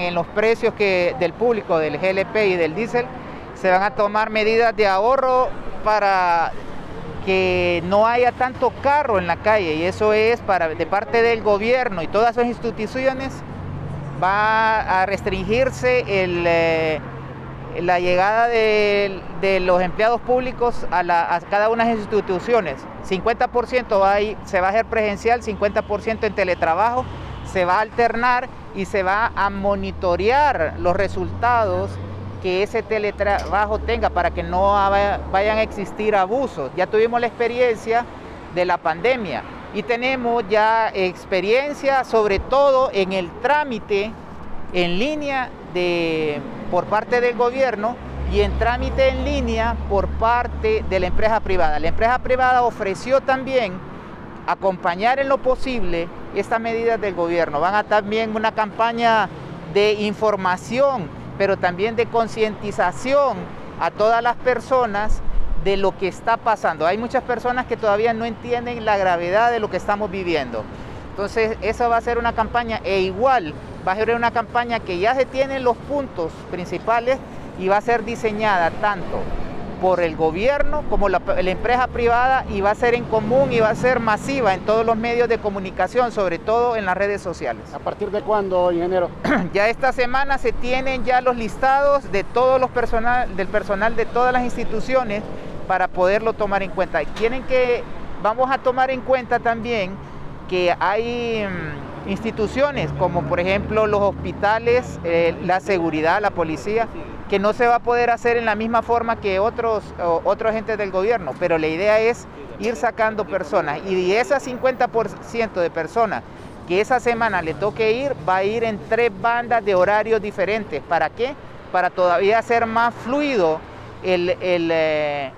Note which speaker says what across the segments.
Speaker 1: En los precios que, del público, del GLP y del diésel, se van a tomar medidas de ahorro para que no haya tanto carro en la calle y eso es para de parte del gobierno y todas sus instituciones va a restringirse el, eh, la llegada de, los empleados públicos a, cada una de las instituciones. 50% va se va a hacer presencial, 50% en teletrabajo, se va a alternar y se va a monitorear los resultados que ese teletrabajo tenga para que no vayan a existir abusos. Ya tuvimos la experiencia de la pandemia y tenemos ya experiencia sobre todo en el trámite en línea de, por parte del gobierno y en trámite en línea por parte de la empresa privada. La empresa privada ofreció también acompañar en lo posible estas medidas del gobierno. Van a también una campaña de información, pero también de concientización a todas las personas de lo que está pasando. Hay muchas personas que todavía no entienden la gravedad de lo que estamos viviendo. Entonces, esa va a ser una campaña e igual va a ser una campaña que ya se tienen los puntos principales y va a ser diseñada tanto por el gobierno como la, empresa privada y va a ser en común y va a ser masiva en todos los medios de comunicación, sobre todo en las redes sociales.
Speaker 2: ¿A partir de cuándo, ingeniero?
Speaker 1: ya esta semana se tienen ya los listados de todos los personal, del personal de todas las instituciones para poderlo tomar en cuenta. Tienen que, vamos a tomar en cuenta también que hay mm, instituciones como por ejemplo los hospitales, eh, la seguridad, la policía, que no se va a poder hacer en la misma forma que otros, otros agentes del gobierno, pero la idea es ir sacando personas y de esas 50% de personas que esa semana le toque ir, va a ir en tres bandas de horarios diferentes. ¿Para qué? Para todavía hacer más fluido el, el, eh,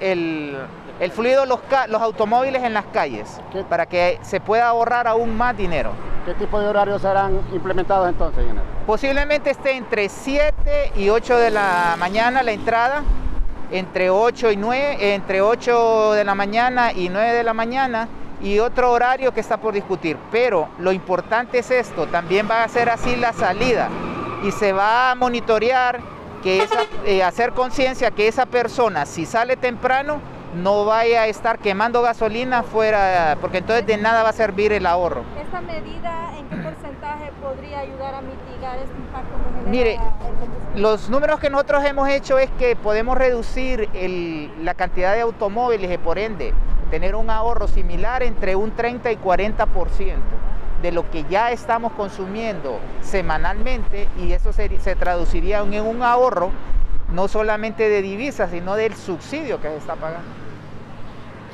Speaker 1: el, el fluido los, los automóviles en las calles, para que se pueda ahorrar aún más dinero.
Speaker 2: ¿Qué tipo de horarios serán implementados entonces,
Speaker 1: Posiblemente esté entre 7 y 8 de la mañana la entrada, entre 8 y 9, entre 8 de la mañana y 9 de la mañana y otro horario que está por discutir. Pero lo importante es esto, también va a ser así la salida y se va a monitorear que eh, hacer conciencia que esa persona, si sale temprano, no vaya a estar quemando gasolina fuera, porque entonces de nada va a servir el ahorro.
Speaker 3: ¿Esta medida en qué porcentaje podría ayudar a mitigar este impacto
Speaker 1: que Mire, los números que nosotros hemos hecho es que podemos reducir la cantidad de automóviles y por ende tener un ahorro similar entre un 30 y 40% de lo que ya estamos consumiendo semanalmente y eso se, traduciría en un ahorro no solamente de divisas, sino del subsidio que se está pagando.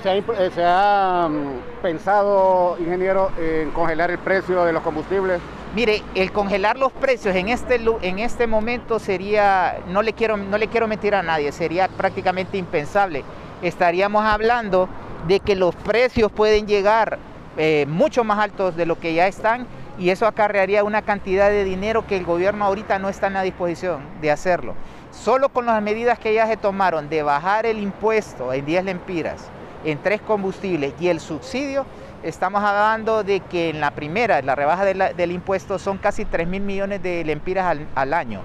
Speaker 2: ¿Se ha, eh, mm, pensado, ingeniero, en congelar el precio de los combustibles?
Speaker 1: Mire, el congelar los precios en este, en este momento sería, no le, quiero, no le quiero mentir a nadie, sería prácticamente impensable. Estaríamos hablando de que los precios pueden llegar eh, mucho más altos de lo que ya están y eso acarrearía una cantidad de dinero que el gobierno ahorita no está en la disposición de hacerlo. Solo con las medidas que ya se tomaron de bajar el impuesto en 10 lempiras en tres combustibles y el subsidio, estamos hablando de que en la primera, la rebaja del impuesto, son casi 3 mil millones de lempiras al, al año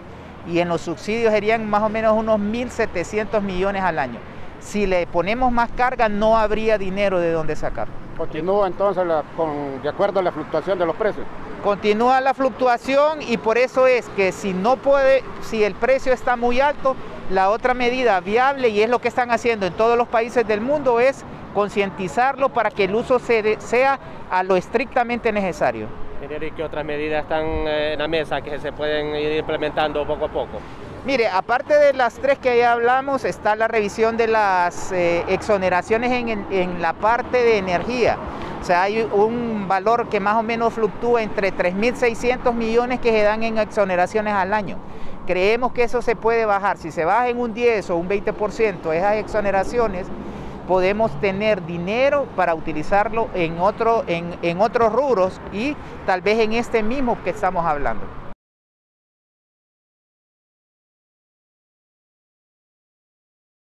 Speaker 1: y en los subsidios serían más o menos unos 1.700 millones al año. Si le ponemos más carga, no habría dinero de dónde sacar.
Speaker 2: Continúa entonces con, de acuerdo a la fluctuación de los precios.
Speaker 1: Continúa la fluctuación y por eso es que si no puede, si el precio está muy alto, la otra medida viable y es lo que están haciendo en todos los países del mundo es concientizarlo para que el uso sea a lo estrictamente necesario.
Speaker 4: ¿Y qué otras medidas están eh, en la mesa que se pueden ir implementando poco a poco?
Speaker 1: Mire, aparte de las tres que ya hablamos, está la revisión de las eh, exoneraciones en, la parte de energía. O sea, hay un valor que más o menos fluctúa entre 3.600 millones que se dan en exoneraciones al año. Creemos que eso se puede bajar. Si se baja en un 10 o un 20% esas exoneraciones, podemos tener dinero para utilizarlo en, otro, en otros rubros y tal vez en este mismo que estamos hablando.